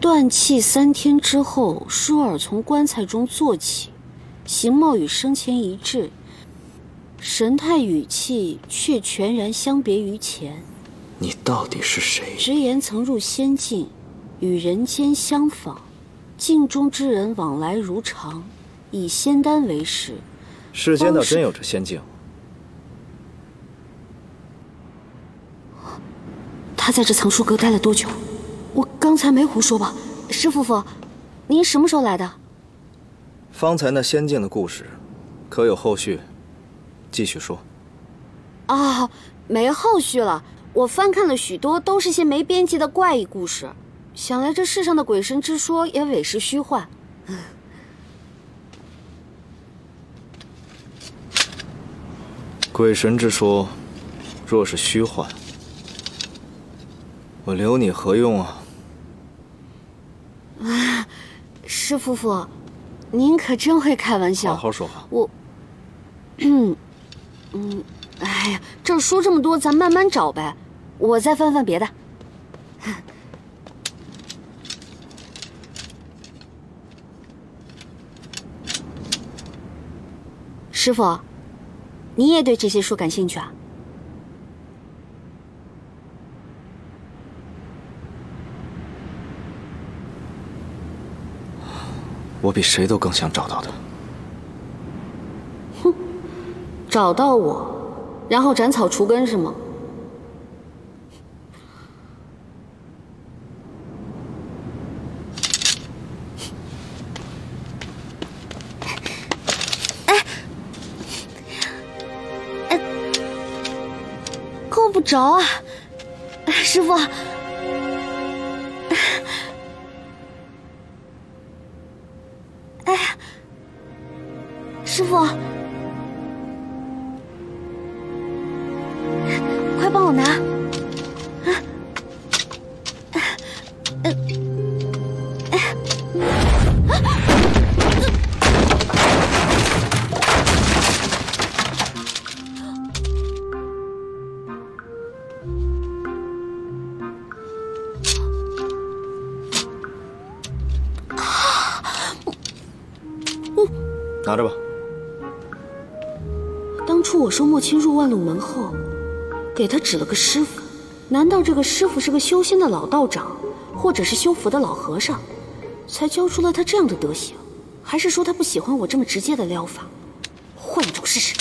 断气三天之后，舒尔从棺材中坐起，形貌与生前一致，神态语气却全然相别于前。你到底是谁？直言曾入仙境，与人间相仿，境中之人往来如常，以仙丹为食。世间倒真有这仙境。他在这藏书阁待了多久？我刚才没胡说吧？施夫妇，您什么时候来的？方才那仙境的故事，可有后续？继续说。啊，没后续了。我翻看了许多，都是些没边际的怪异故事。想来这世上的鬼神之说也委实虚幻。鬼神之说，若是虚幻，我留你何用啊？啊，施夫妇，您可真会开玩笑。好好说话。我，嗯，嗯，哎呀，这书这么多，咱慢慢找呗。我再翻翻别的。师傅，你也对这些书感兴趣啊？我比谁都更想找到他。哼，找到我，然后斩草除根是吗？哎，哎，够不着啊，师傅。师傅，快帮我拿！啊，呃，拿着吧。初我收莫青入万路门后，给他指了个师傅。难道这个师傅是个修仙的老道长，或者是修佛的老和尚，才教出了他这样的德行？还是说他不喜欢我这么直接的撩法，换一种试试？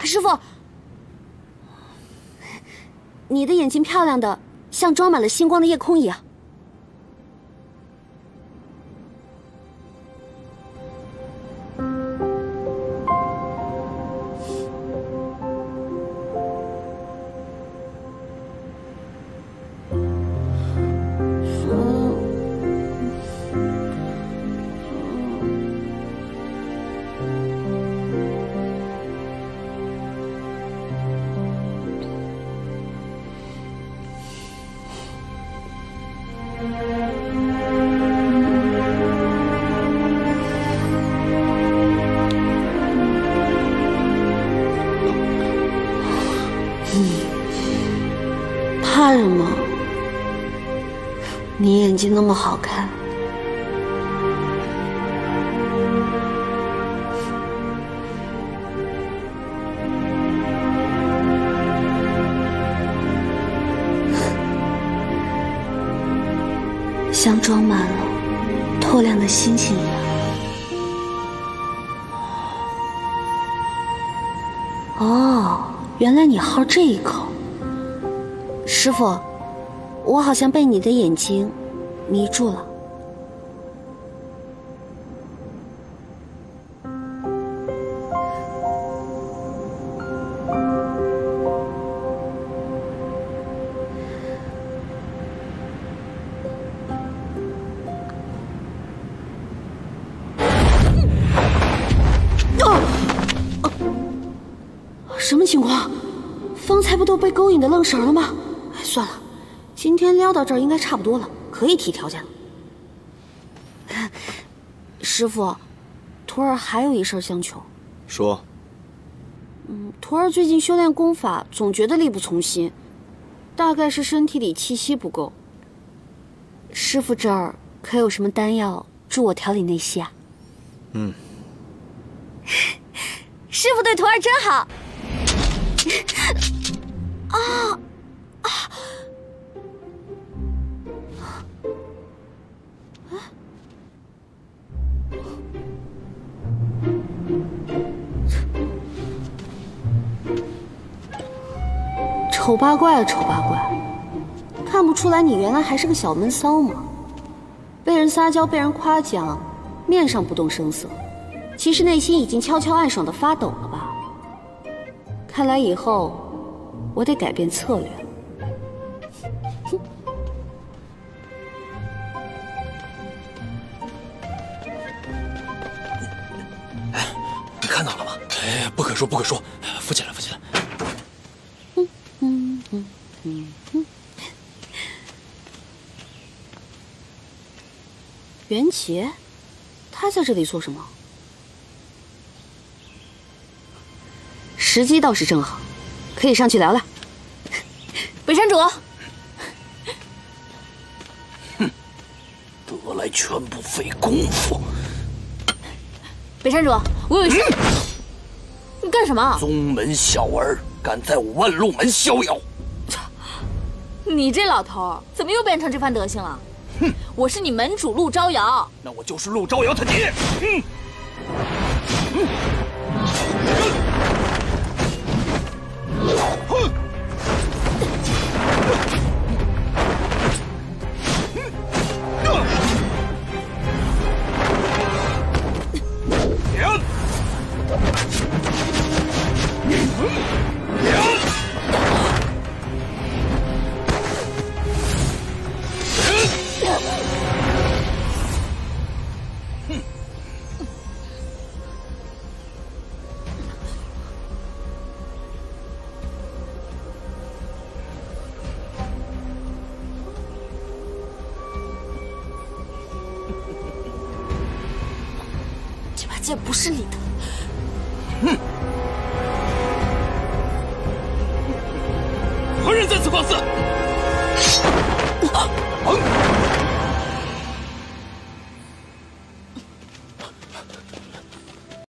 师傅，你的眼睛漂亮的像装满了星光的夜空一样。怕什么？你眼睛那么好看。像装满了透亮的星星一样。哦，原来你好这一口。师傅，我好像被你的眼睛迷住了。什么情况？方才不都被勾引的愣神了吗？哎，算了，今天撩到这儿应该差不多了，可以提条件了。师傅，徒儿还有一事相求。说。嗯，徒儿最近修炼功法，总觉得力不从心，大概是身体里气息不够。师傅这儿可有什么丹药助我调理内息啊？嗯，师傅对徒儿真好。啊 啊！丑八怪啊，丑八怪！看不出来你原来还是个小闷骚吗？被人撒娇，被人夸奖，面上不动声色，其实内心已经悄悄暗爽的发抖了吧？看来以后我得改变策略了。哎，你看到了吗？哎，不可说，不可说，扶起来，扶起来。嗯嗯嗯嗯嗯。袁杰，他在这里做什么？时机倒是正好，可以上去聊聊。北山主，哼，得来全不费功夫。北山主，我有事。你干什么？宗门小儿敢在我万路门逍遥？你这老头怎么又变成这番德行了？哼，我是你门主陆招摇。那我就是陆招摇他爹。嗯。不是你的，哼！何人在此放肆？